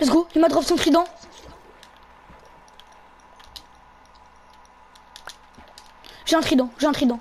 Let's go, il m'a drop son trident. J'ai un trident, j'ai un trident.